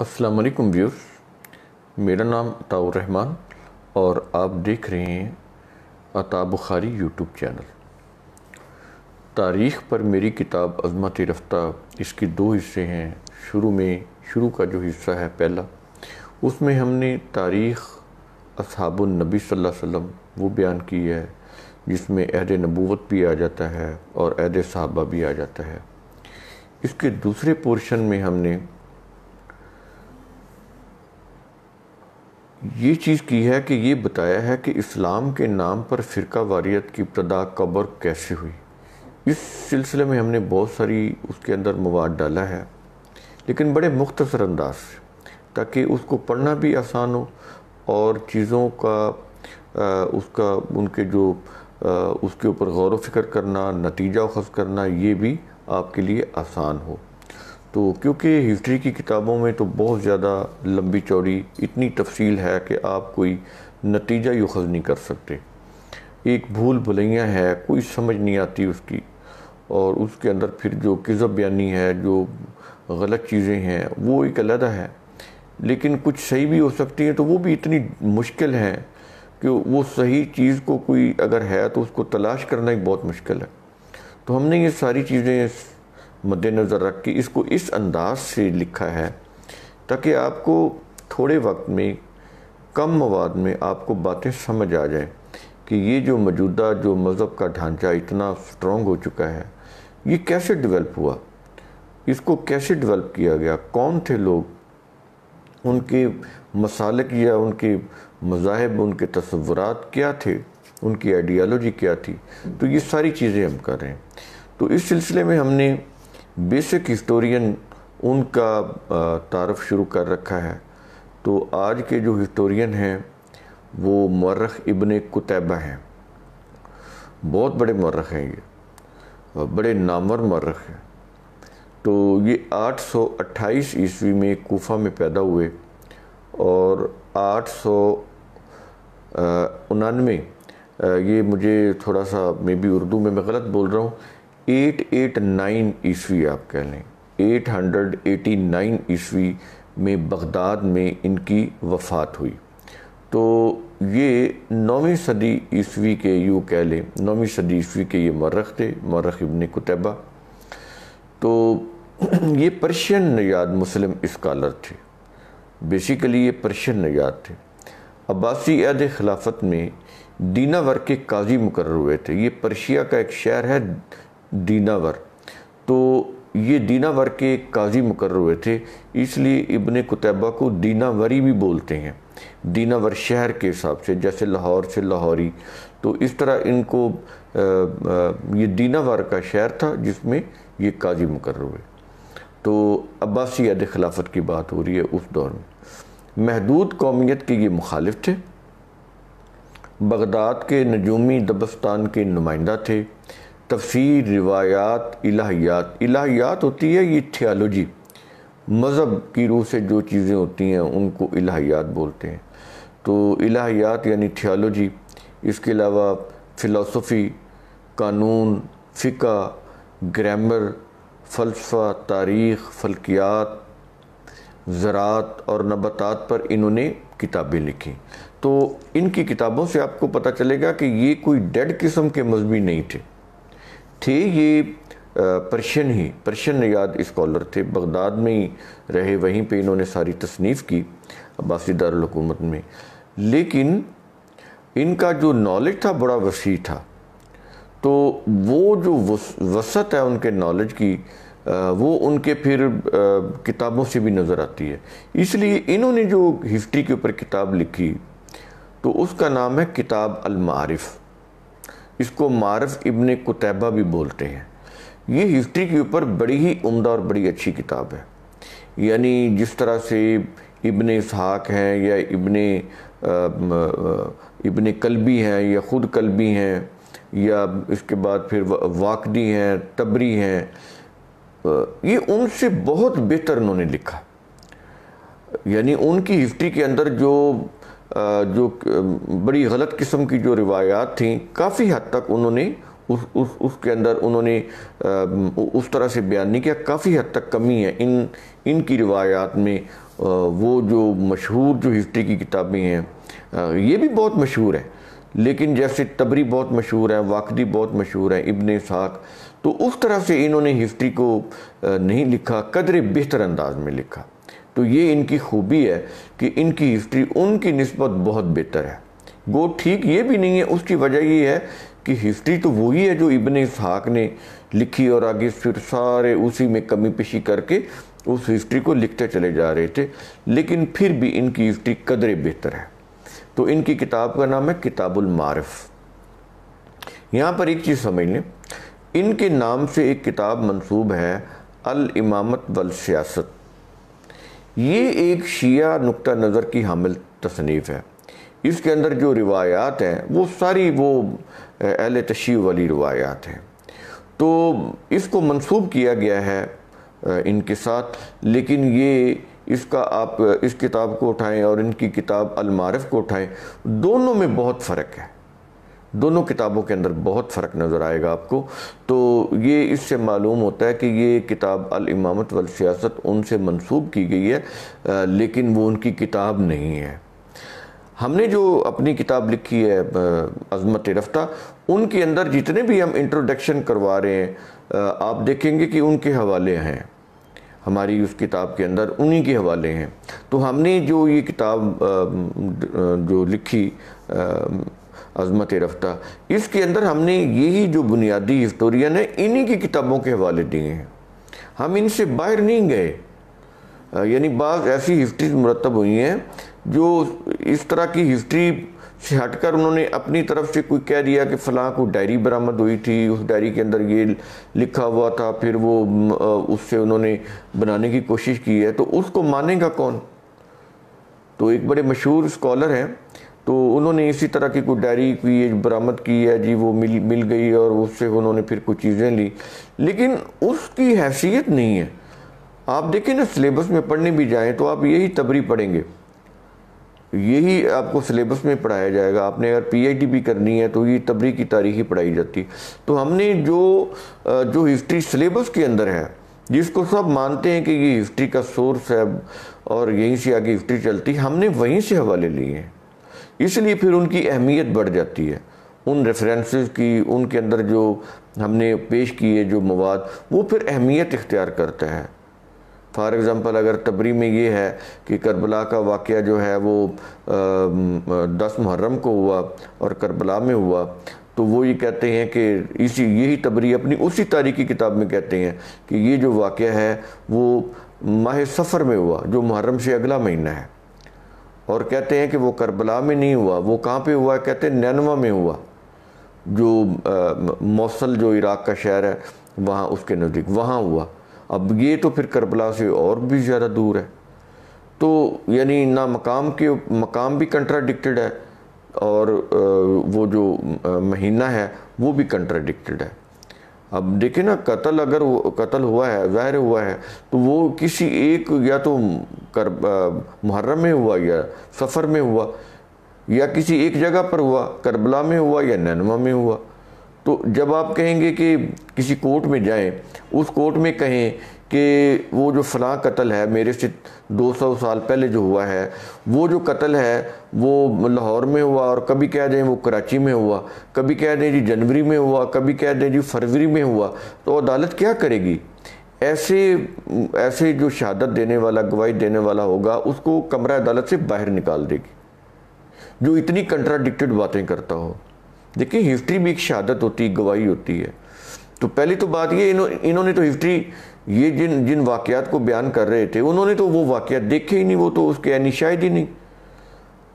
अस्सलाम वालेकुम व्यूअर्स। मेरा नाम अताउर रहमान और आप देख रहे हैं अता बुखारी यूट्यूब चैनल। तारीख़ पर मेरी किताब अजमत रफ्ता इसके दो हिस्से हैं। शुरू में, शुरू का जो हिस्सा है पहला, उसमें हमने तारीख़ असहाबुलनबी वसल्लम वो बयान की है, जिसमें अहद नबूवत भी आ जाता है और अहद सहाबा भी आ जाता है। इसके दूसरे पोर्शन में हमने ये चीज़ की है कि ये बताया है कि इस्लाम के नाम पर फ़िरका वारियत की इब्तदा कबर कैसे हुई? इस सिलसिले में हमने बहुत सारी उसके अंदर मवाद डाला है लेकिन बड़े मुख्तसर अंदाज से ताकि उसको पढ़ना भी आसान हो और चीज़ों का आ, उसका उनके जो आ, उसके ऊपर गौर व फ़िक्र करना नतीजा खस करना ये भी आपके लिए आसान हो। तो क्योंकि हिस्ट्री की किताबों में तो बहुत ज़्यादा लंबी चौड़ी इतनी तफसील है कि आप कोई नतीजा युखज़ नहीं कर सकते। एक भूल भुलैया है, कोई समझ नहीं आती उसकी। और उसके अंदर फिर जो किज़ब बयानी है, जो गलत चीज़ें हैं, वो एक अलहदा है। लेकिन कुछ सही भी हो सकती हैं तो वो भी इतनी मुश्किल है कि वो सही चीज़ को कोई अगर है तो उसको तलाश करना एक बहुत मुश्किल है। तो हमने ये सारी चीज़ें मद्देनज़र रख के इसको इस अंदाज से लिखा है, ताकि आपको थोड़े वक्त में, कम मवाद में आपको बातें समझ आ जाए कि ये जो मौजूदा, जो मज़हब का ढांचा इतना स्ट्रॉन्ग हो चुका है, ये कैसे डेवलप हुआ? इसको कैसे डेवलप किया गया? कौन थे लोग? उनके मसालक या उनके मजाहब, उनके तस्वुरात क्या थे? उनकी आइडियालॉजी क्या थी? तो ये सारी चीज़ें हम कर रहे हैं। तो इस सिलसिले में हमने बेसिक हिस्टोरियन उनका तारफ़ शुरू कर रखा है। तो आज के जो हिस्टोरियन हैं, वो मर्रख इबन कुतैबा हैं। बहुत बड़े मर्रख हैं ये बड़े नामवर मर्रख हैं। तो ये 828 ईस्वी में कोफा में पैदा हुए, और आठ सौ उनानवे ये मुझे थोड़ा सा, मे बी उर्दू में, मैं गलत बोल रहा हूँ 889 ईस्वी आप कह लें। 889 ईस्वी में बगदाद में इनकी वफ़ात हुई। तो ये नौवीं सदी ईस्वी के यूँ कह लें, नौवीं सदी ईस्वी के ये मर्रख थे मर्रख इबन कुतैबा। तो ये पर्शियन नयाद मुस्लिम इस्कॉलर थे। बेसिकली ये पर्शियन नयाद थे। अब्बासी अहद खिलाफत में दीनावर के काजी मुकर हुए थे। ये पर्शिया का एक शहर है दीनावर। तो ये दीनावर के काजी मुकर हुए थे, इसलिए इबन कुतैबा को दीनावरी भी बोलते हैं। दीनावर शहर के हिसाब से, जैसे लाहौर से लाहौरी। तो इस तरह इनको ये दीनावर का शहर था, जिसमें ये काजी मुकर हुए। तो अब्बासी अद खिलाफत की बात हो रही है उस दौर में। महदूद कौमियत के ये मुखालिफ थे। बगदाद के नजूमी दबस्तान के नुमाइंदा थे। तफसीर रिवायात, इलाहियात। इलाहियात होती है ये थियालोजी। मज़हब की रूह से जो चीज़ें होती हैं, उनको इलाहियात बोलते हैं। तो इलाहियात यानी थियालोजी, इसके अलावा फ़िलासफ़ी, कानून, फ़िका, ग्रामर, फ़लसफ़ा, तारीख़, फ़ल्कियात, ज़रात और नबातात पर इन्होंने किताबें लिखी। तो इनकी किताबों से आपको पता चलेगा कि ये कोई डेड किस्म के मजहबी नहीं थे। थे, ये पर्शियन ही पर्शियन याद स्कॉलर थे। बगदाद में ही रहे, वहीं पे इन्होंने सारी तसनीफ़ की, अब्बासी दारकूमत में। लेकिन इनका जो नॉलेज था, बड़ा वसी था। तो वो जो वसत है उनके नॉलेज की वो उनके फिर किताबों से भी नज़र आती है। इसलिए इन्होंने जो हिस्ट्री के ऊपर किताब लिखी तो उसका नाम है किताब अलमारिफ़। इसको मारफ इबन कुतैबा भी बोलते हैं। ये हिस्ट्री के ऊपर बड़ी ही उम्दा और बड़ी अच्छी किताब है। यानी जिस तरह से इबन इसहाक हैं या इबन इबन कलबी हैं या ख़ुद कलबी हैं, या इसके बाद फिर वाकदी हैं, तबरी हैं ये उनसे बहुत बेहतर उन्होंने लिखा। यानी उनकी हिस्ट्री के अंदर जो जो बड़ी गलत किस्म की जो रिवायात थी, काफ़ी हद तक उन्होंने उस उस, उसके अंदर उन्होंने उस तरह से बयान नहीं किया। काफ़ी हद तक कमी है इन, इनकी रिवायात में। वो जो मशहूर जो हिस्ट्री की किताबें हैं ये भी बहुत मशहूर है। लेकिन जैसे तबरी बहुत मशहूर है, वाकदी बहुत मशहूर है, इब्न साक तो उस तरह से इन्होंने हिस्ट्री को नहीं लिखा, कदर बेहतर अंदाज में लिखा। तो ये इनकी खूबी है कि इनकी हिस्ट्री, उनकी नस्बत बहुत बेहतर है। गो ठीक ये भी नहीं है, उसकी वजह ये है कि हिस्ट्री तो वही है जो इबन इसहाक ने लिखी और आगे फिर सारे उसी में कमी पेशी करके उस हिस्ट्री को लिखते चले जा रहे थे, लेकिन फिर भी इनकी हिस्ट्री कदरे बेहतर है। तो इनकी किताब का नाम है किताबुल मारिफ। यहाँ पर एक चीज़ समझ लें, इनके नाम से एक किताब मंसूब है अल इमामत वल सियासत। ये एक शिया नुक्ता नज़र की हामिल तसनीफ़ है। इसके अंदर जो रिवायात हैं, वो सारी वो अहल तशी वाली रिवायात हैं। तो इसको मंसूब किया गया है इनके साथ, लेकिन ये इसका आप, इस किताब को उठाएँ और इनकी किताब अलमारफ को उठाएँ, दोनों में बहुत फ़र्क है। दोनों किताबों के अंदर बहुत फ़र्क नज़र आएगा आपको। तो ये इससे मालूम होता है कि ये किताब अल इमामत वल सियासत उनसे मंसूब की गई है लेकिन वो उनकी किताब नहीं है। हमने जो अपनी किताब लिखी है अजमत रफ्ता, उनके अंदर जितने भी हम इंट्रोडक्शन करवा रहे हैं आप देखेंगे कि उनके हवाले हैं। हमारी उस किताब के अंदर उन्हीं के हवाले हैं। तो हमने जो ये किताब जो लिखी अजमत रफ्ता इसके अंदर हमने यही जो बुनियादी हिस्टोरियन है, इन्हीं की किताबों के हवाले दिए हैं। हम इनसे बाहर नहीं गए। यानी बाज़ ऐसी हिस्ट्रीज मुरतब हुई हैं, जो इस तरह की हिस्ट्री से हटकर उन्होंने अपनी तरफ़ से कोई कह दिया कि फ़लाँ को डायरी बरामद हुई थी, उस डायरी के अंदर ये लिखा हुआ था, फिर वो उससे उन्होंने बनाने की कोशिश की है। तो उसको मानेगा कौन? तो एक बड़े मशहूर स्कॉलर हैं तो उन्होंने इसी तरह की कोई डायरी की, बरामद की है, जी, वो मिल मिल गई और उससे उन्होंने फिर कुछ चीज़ें ली। लेकिन उसकी हैसियत नहीं है। आप देखें ना, सिलेबस में पढ़ने भी जाएँ तो आप यही तबरी पढ़ेंगे। यही आपको सिलेबस में पढ़ाया जाएगा। आपने अगर पीएचडी भी करनी है तो ये तबरी की तारीख ही पढ़ाई जाती। तो हमने जो जो हिस्ट्री सिलेबस के अंदर है, जिसको सब मानते हैं कि ये हिस्ट्री का सोर्स है और यहीं से आगे हिस्ट्री चलती, हमने वहीं से हवाले लिए हैं। इसलिए फिर उनकी अहमियत बढ़ जाती है। उन रेफरेंसेस की, उनके अंदर जो हमने पेश किए जो मवाद, वो फिर अहमियत इख्तियार करता है। फॉर एग्ज़ाम्पल अगर तबरी में ये है कि करबला का वाक़ जो है वो दस मुहर्रम को हुआ और करबला में हुआ तो वो ये कहते हैं कि इसी, यही तबरी अपनी उसी तारीख की किताब में कहते हैं कि ये जो वाक़ है वो माह सफ़र में हुआ, जो मुहर्रम से अगला महीना है। और कहते हैं कि वो करबला में नहीं हुआ, वो कहाँ पे हुआ? कहते हैं नैनवा में हुआ। जो मौसल जो इराक़ का शहर है, वहाँ उसके नज़दीक, वहाँ हुआ। अब ये तो फिर करबला से और भी ज़्यादा दूर है। तो यानी ना मकाम के, मकाम भी कंट्राडिक्टेड है और वो जो महीना है, वो भी कंट्राडिक्टेड है। अब देखिए ना, कत्ल अगर कत्ल हुआ है ज़ाहिर हुआ है तो वो किसी एक या तो कर मुहर्रम में हुआ या सफ़र में हुआ, या किसी एक जगह पर हुआ, करबला में हुआ या नैनवा में हुआ। तो जब आप कहेंगे कि किसी कोर्ट में जाएँ, उस कोर्ट में कहें कि वो जो फ़लाँ कत्ल है, मेरे से 200 साल पहले जो हुआ है, वो जो कत्ल है, वो लाहौर में हुआ और कभी कह दें वो कराची में हुआ, कभी कह दें जी जनवरी में हुआ, कभी कह दें जी फरवरी में हुआ तो अदालत क्या करेगी? ऐसे ऐसे जो शहादत देने वाला, गवाही देने वाला होगा, उसको कमरा अदालत से बाहर निकाल देगी। जो इतनी कंट्राडिक्टेड बातें करता हो। देखिए हिस्ट्री भी एक शहादत होती है गवाही होती है। तो पहली तो बात ये इन्हों, इन्होंने तो हिस्ट्री ये जिन जिन वाक़ात को बयान कर रहे थे उन्होंने तो वो वाक़ात देखे ही नहीं वो तो उसके यानी शायद ही नहीं।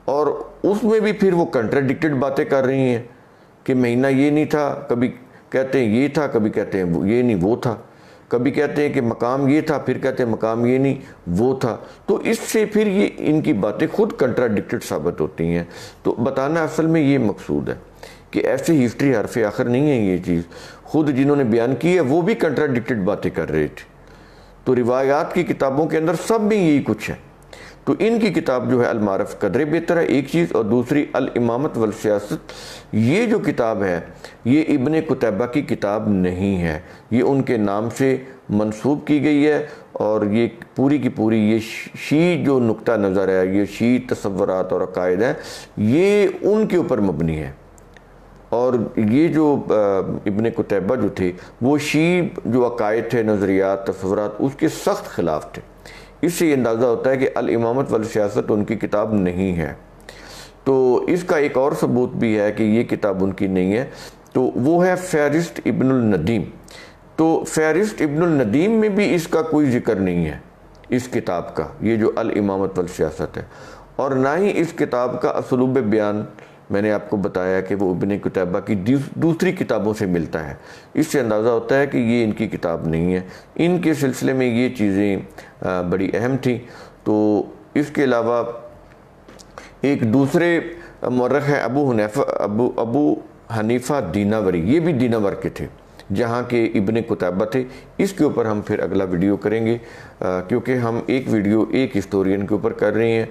और उसमें भी फिर वो कंट्राडिक्टेड बातें कर रही हैं कि महीना ये नहीं था कभी कहते हैं ये था कभी कहते हैं ये नहीं वो था। कभी कहते हैं कि मकाम ये था फिर कहते हैं मकाम ये नहीं वो था। तो इससे फिर ये इनकी बातें खुद कंट्राडिक्टेड साबित होती हैं। तो बताना असल में ये मकसूद है। कि ऐसी हिस्ट्री हरफ आखिर नहीं है ये चीज़। खुद जिन्होंने बयान की है, वो भी कंट्राडिक्टेड बातें कर रहे थे। तो रिवायात की किताबों के अंदर सब में यही कुछ है। तो इनकी किताब जो है अलमारफ कदर बेहतर है, एक चीज़ और दूसरी अल इमामत वल सियासत। ये जो किताब है, ये इबन कुतैबा की किताब नहीं है। ये उनके नाम से मंसूब की गई है और ये पूरी की पूरी ये शी जो नुक्ता नज़र है ये शी तस्वरत और अकायद है, ये उनके ऊपर मबनी है। और ये जो इबन कुतैबा जो थे, वो शी जो अकायद थे, नज़रियात, तस्वरत, उसके सख्त ख़िलाफ़ थे। इससे ये अंदाज़ा होता है कि अल इमामत वाल सियासत उनकी किताब नहीं है। तो इसका एक और सबूत भी है कि ये किताब उनकी नहीं है। तो वो है फ़हरिस्त इब्नुल नदीम। तो फ़हरिस्त इब्नुल नदीम में भी इसका कोई ज़िक्र नहीं है, इस किताब का। ये जो अल इमामत वल सियासत है। और ना ही इस किताब का असलूब बयान मैंने आपको बताया कि वो इबन कुतैबा की दूसरी किताबों से मिलता है। इससे अंदाज़ा होता है कि ये इनकी किताब नहीं है। इनके सिलसिले में ये चीज़ें बड़ी अहम थी। तो इसके अलावा एक दूसरे मर्रख है, Abu Hanifa, Abu Abu Hanifa Dinawari. ये भी दीनावर के थे, जहाँ के इबन कुतैबा थे। इसके ऊपर हम फिर अगला वीडियो करेंगे क्योंकि हम एक वीडियो एक हिस्टोरियन के ऊपर कर रहे हैं।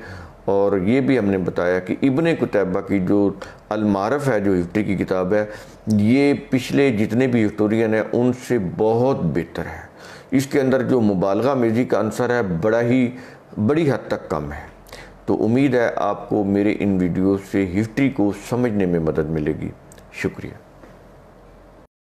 और ये भी हमने बताया कि इबन कुतैबा की जो अलमारफ है, जो हिस्ट्री की किताब है, ये पिछले जितने भी हिस्टोरियन हैं, उनसे बहुत बेहतर है। इसके अंदर जो मुबालगा मेजी का आंसर है, बड़ा ही, बड़ी हद तक कम है। तो उम्मीद है आपको मेरे इन वीडियो से हिस्ट्री को समझने में मदद मिलेगी। शुक्रिया।